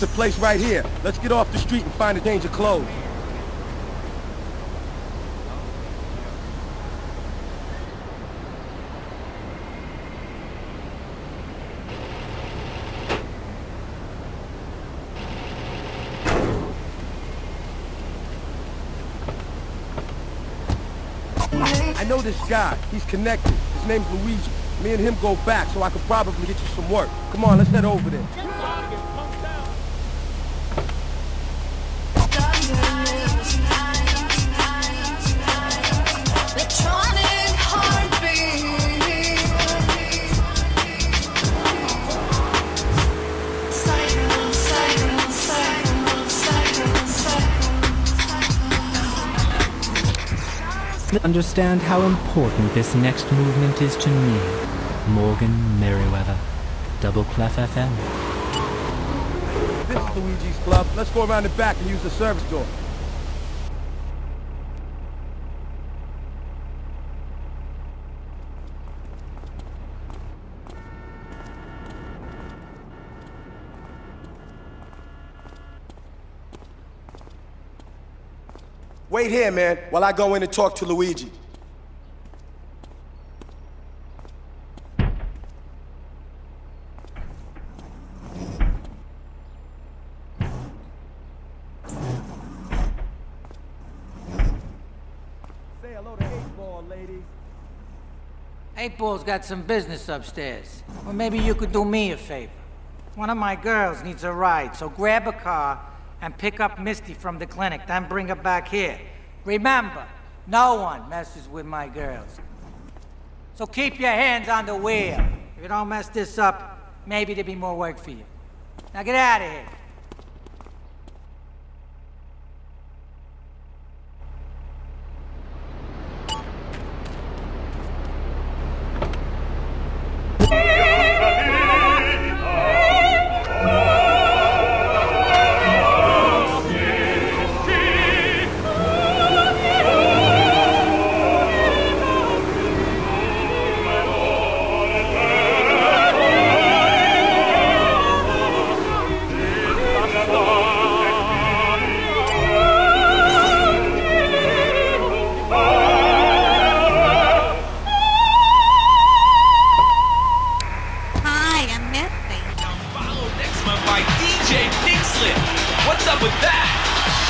the place right here. Let's get off the street and find a change of clothes. I know this guy. He's connected. His name's Luigi. Me and him go back, so I could probably get you some work. Come on, let's head over there. Understand how important this next movement is to me. Morgan Merriweather. Double Clef FM. This is Luigi's club. Let's go around the back and use the service door. Wait here, man, while I go in and talk to Luigi. Say hello to 8-Ball, ladies. Eight Ball's got some business upstairs. Or maybe you could do me a favor. One of my girls needs a ride, so grab a car and pick up Misty from the clinic, then bring her back here. Remember, no one messes with my girls. So keep your hands on the wheel. If you don't mess this up, maybe there'll be more work for you. Now get out of here. Month by DJ Nick What's up with that?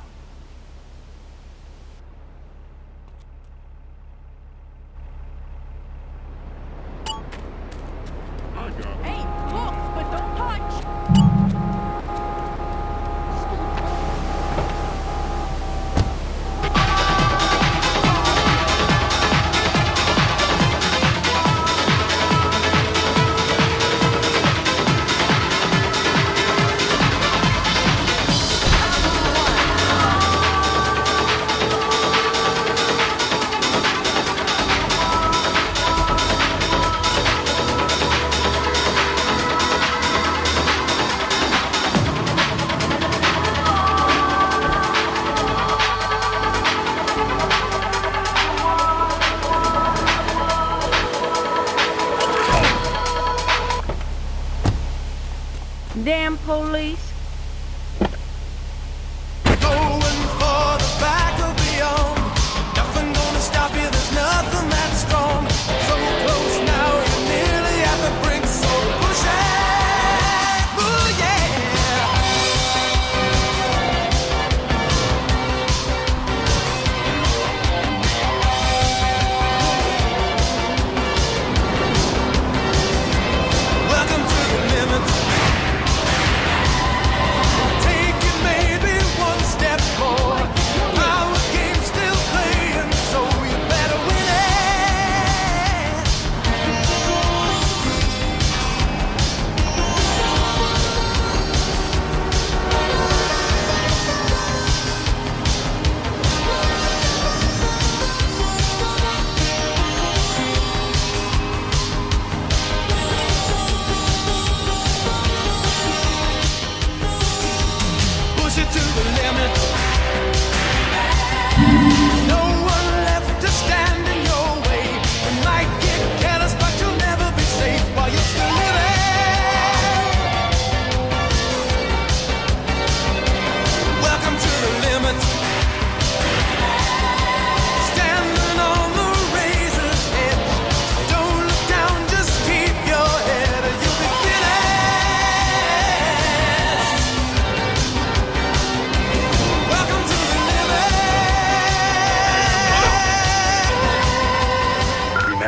police?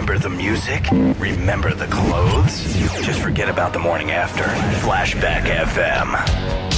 Remember the music? Remember the clothes? Just forget about the morning after. Flashback FM.